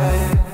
head.